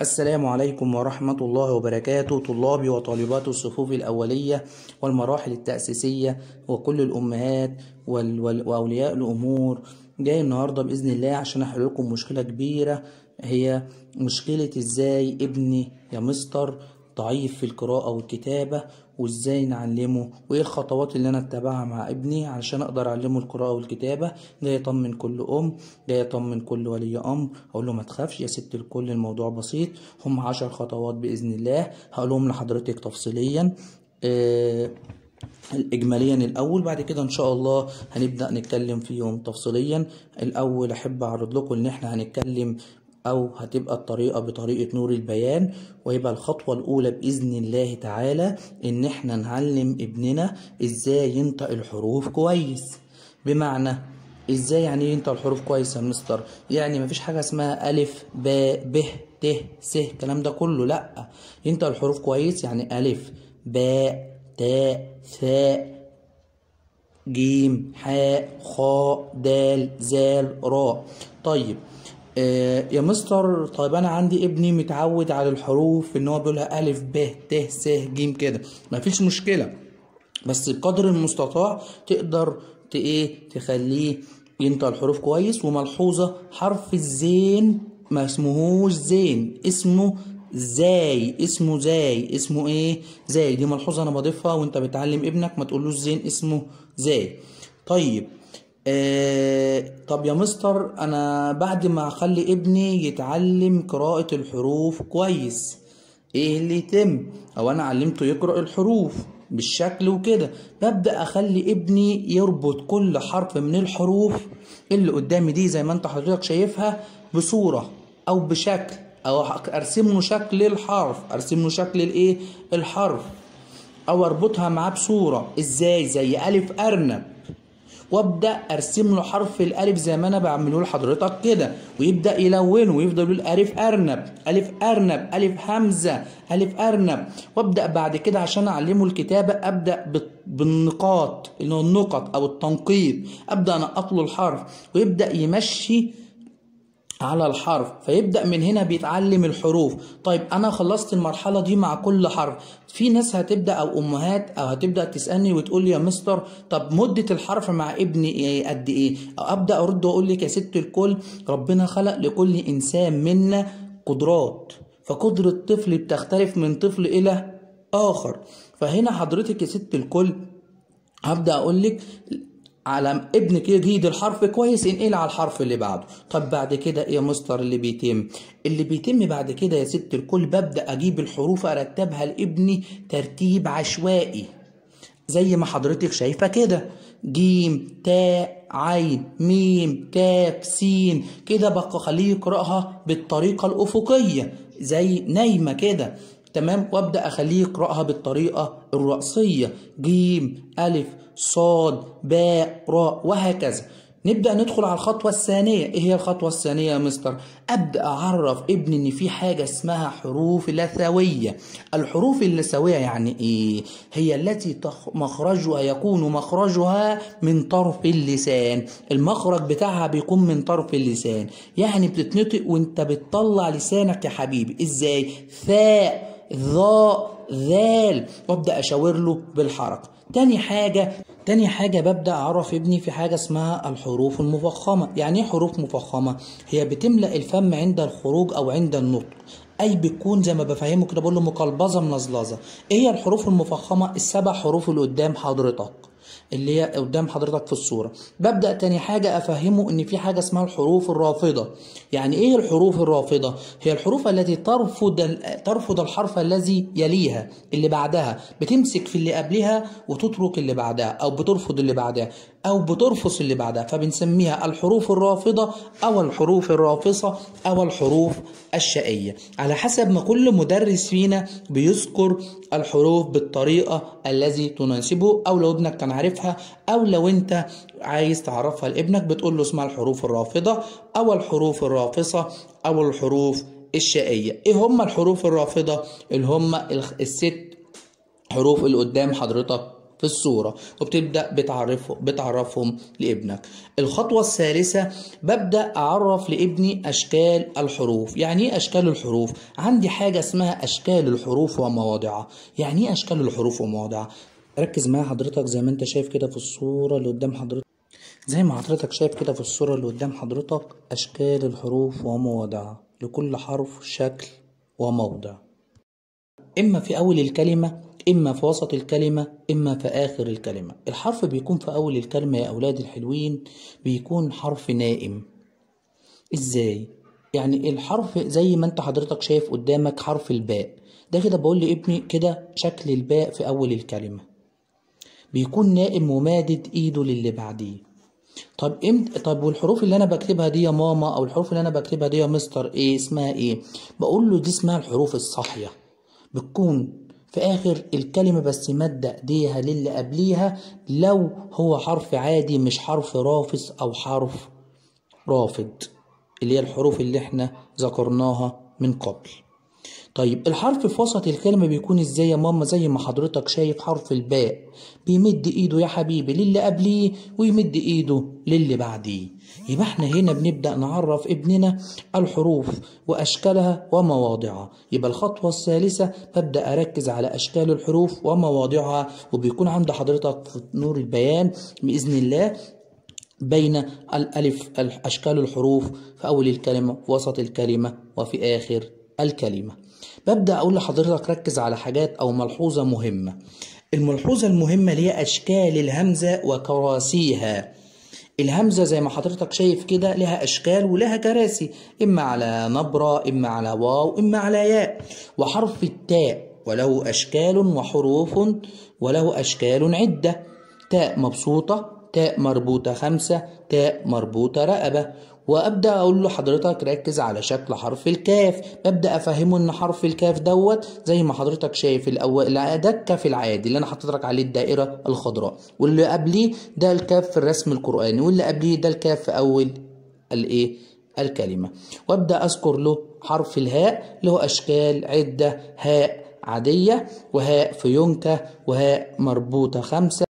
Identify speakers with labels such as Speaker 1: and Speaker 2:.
Speaker 1: السلام عليكم ورحمة الله وبركاته طلابي وطالبات الصفوف الأولية والمراحل التأسيسية وكل الأمهات وأولياء الأمور. جاي النهاردة بإذن الله عشان أحل لكم مشكلة كبيرة هي مشكلة إزاي ابني يا مستر ضعيف في القراءة والكتابة وإزاي نعلمه؟ وإيه الخطوات اللي أنا أتبعها مع ابني علشان أقدر أعلمه القراءة والكتابة؟ جاي اطمن كل أم جاي اطمن كل ولي أمر. أقول له ما تخافش يا ست الكل الموضوع بسيط. هم عشر خطوات بإذن الله. هقولهم لحضرتك تفصيليا آه اجماليا الأول. بعد كده إن شاء الله هنبدأ نتكلم فيهم تفصيليا. الأول أحب أعرض لكم إن إحنا هنتكلم أو هتبقى الطريقة بطريقة نور البيان ويبقى الخطوة الأولى بإذن الله تعالى إن إحنا نعلم ابننا إزاي ينطق الحروف كويس. بمعنى إزاي يعني ينطق الحروف كويس يا مستر؟ يعني مفيش حاجة اسمها ألف باء ب ت س الكلام ده كله لأ. ينطق الحروف كويس يعني ألف باء تاء ثاء جيم حاء خاء دال زال راء. طيب يا مستر طيب أنا عندي ابني متعود على الحروف إن هو بيقولها ألف ب ت س ج كده. مفيش مشكلة. بس بقدر المستطاع تقدر ت إيه تخليه ينطق الحروف كويس. وملحوظة حرف الزين ما اسمهوش زين اسمه زاي اسمه زاي اسمه إيه؟ زاي. دي ملحوظة أنا بضيفها وأنت بتعلم ابنك ما تقولوش زين اسمه زاي. طيب آه طب يا مستر أنا بعد ما أخلي ابني يتعلم قراءة الحروف كويس. إيه اللي يتم؟ أو أنا علمته يقرأ الحروف بالشكل وكده. ببدأ أخلي ابني يربط كل حرف من الحروف اللي قدامي دي زي ما أنت حضرتك شايفها بصورة أو بشكل أو ارسم له شكل الحرف. ارسم له شكل الإيه؟ الحرف. أو أربطها معاه بصورة. إزاي؟ زي ألف أرنب. وابدأ أرسم له حرف الألف زي ما أنا بعمله لحضرتك كده ويبدأ يلونه ويفضل يقول ألف أرنب ألف أرنب ألف همزه ألف أرنب. وابدأ بعد كده عشان أعلمه الكتابة أبدأ بالنقاط اللي هو النقط أو التنقيط. أبدأ أنقط له الحرف ويبدأ يمشي على الحرف فيبدأ من هنا بيتعلم الحروف. طيب أنا خلصت المرحلة دي مع كل حرف. في ناس هتبدأ أو أمهات أو هتبدأ تسألني وتقول لي يا مستر طب مدة الحرف مع ابني إيه؟ قد إيه؟ أو أبدأ أرد وأقول لك يا ست الكل ربنا خلق لكل إنسان منا قدرات. فقدرة طفل بتختلف من طفل إلى آخر. فهنا حضرتك يا ست الكل هبدأ أقول لك على ابنك يجيد الحرف كويس انقل على الحرف اللي بعده. طب بعد كده إيه يا مستر اللي بيتم. اللي بيتم بعد كده يا ست الكل ببدأ أجيب الحروف أرتبها لابني ترتيب عشوائي. زي ما حضرتك شايفة كده. جيم تاء عين ميم كاف سين. كده بقى خليه يقرأها بالطريقة الأفقية. زي نايمة كده. تمام؟ وأبدأ أخليه يقرأها بالطريقة الرأسية. جيم ألف صاد باء راء وهكذا. نبدأ ندخل على الخطوة الثانية. إيه هي الخطوة الثانية يا مستر؟ أبدأ أعرف ابني إن في حاجة اسمها حروف لثويه الحروف اللثوية يعني إيه؟ هي التي تخ... مخرجها يكون مخرجها من طرف اللسان. المخرج بتاعها بيكون من طرف اللسان. يعني بتتنطق وأنت بتطلع لسانك يا حبيبي. إزاي؟ ثاء. ظاء ذال. وابدأ أشاور له بالحركة. تاني حاجة تاني حاجة ببدأ أعرف ابني في حاجة اسمها الحروف المفخمة. يعني إيه حروف مفخمة؟ هي بتملأ الفم عند الخروج أو عند النطق. أي بتكون زي ما بفهمه كده بقول له مقلبظة منزلظة إيه هي الحروف المفخمة؟ السبع حروف اللي قدام حضرتك. اللي هي قدام حضرتك في الصورة. ببدأ تاني حاجة أفهمه إن في حاجة اسمها الحروف الرافضة. يعني إيه الحروف الرافضة؟ هي الحروف التي ترفض ترفض الحرف الذي يليها اللي بعدها. بتمسك في اللي قبلها وتترك اللي بعدها أو بترفض اللي بعدها. أو بترفض اللي بعدها فبنسميها الحروف الرافضة أو الحروف الرافصة أو الحروف الشقية. على حسب ما كل مدرس فينا بيذكر الحروف بالطريقة الذي تناسبه أو لو ابنك كان عارفها أو لو أنت عايز تعرفها لابنك بتقول له اسمها الحروف الرافضة أو الحروف الرافصة أو الحروف الشقية. إيه هم الحروف الرافضة؟ اللي هم الست حروف اللي قدام حضرتك. في الصورة وبتبدأ بتعرفه بتعرفهم لابنك. الخطوة الثالثة ببدأ أعرف لابني أشكال الحروف. يعني إيه أشكال الحروف؟ عندي حاجة اسمها أشكال الحروف ومواضعها. يعني إيه أشكال الحروف ومواضعها؟ ركز معايا حضرتك زي ما أنت شايف كده في الصورة اللي قدام حضرتك. زي ما حضرتك شايف كده في الصورة اللي قدام حضرتك أشكال الحروف ومواضعها. لكل حرف شكل وموضع. إما في أول الكلمة إما في وسط الكلمة إما في آخر الكلمة. الحرف بيكون في أول الكلمة يا أولاد الحلوين بيكون حرف نائم. إزاي؟ يعني الحرف زي ما أنت حضرتك شايف قدامك حرف الباء. ده كده بقول لابني كده شكل الباء في أول الكلمة. بيكون نائم ومادد إيده للي بعديه. طب إمتى طب والحروف اللي أنا بكتبها دي يا ماما أو الحروف اللي أنا بكتبها دي يا مستر إيه اسمها إيه؟ بقول له دي اسمها الحروف الصاحيه بتكون في آخر الكلمة بس مادة ايديها للي قبليها لو هو حرف عادي مش حرف رافس أو حرف رافض اللي هي الحروف اللي إحنا ذكرناها من قبل. طيب الحرف في وسط الكلمة بيكون إزاي يا ماما؟ زي ما حضرتك شايف حرف الباء. بيمد إيده يا حبيبي للي قبليه ويمد إيده للي بعديه. يبقى إحنا هنا بنبدأ نعرف ابننا الحروف وأشكالها ومواضعها. يبقى الخطوة الثالثة ببدأ أركز على أشكال الحروف ومواضعها وبيكون عند حضرتك في نور البيان بإذن الله بين الألف أشكال الحروف في أول الكلمة وسط الكلمة وفي آخر الكلمة. ببدأ أقول لحضرتك ركز على حاجات أو ملحوظة مهمة. الملحوظة المهمة اللي هي أشكال الهمزة وكراسيها. الهمزة زي ما حضرتك شايف كده لها أشكال ولها كراسي إما على نبرة إما على واو إما على ياء. وحرف التاء وله أشكال وحروف وله أشكال عدة. تاء مبسوطة تاء مربوطة خمسة تاء مربوطة رقبة. وأبدأ أقول له حضرتك ركز على شكل حرف الكاف. ببدا أفهمه إن حرف الكاف دوت زي ما حضرتك شايف الأول ده الكاف العادي اللي أنا حطيت لك عليه الدائرة الخضراء. واللي قبليه ده الكاف في الرسم القرآني واللي قبليه ده الكاف في أول الإيه؟ الكلمة. وأبدأ أذكر له حرف الهاء له أشكال عدة هاء عادية وهاء فيونكه وهاء مربوطة خمسة.